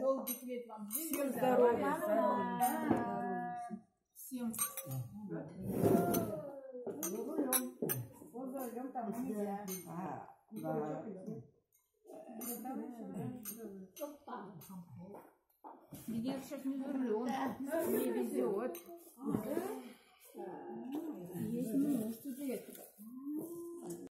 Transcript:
Долгих лет вам жизни, Всем здоровья. здоровья. Всем. Позовем там нельзя. Лидия сейчас не за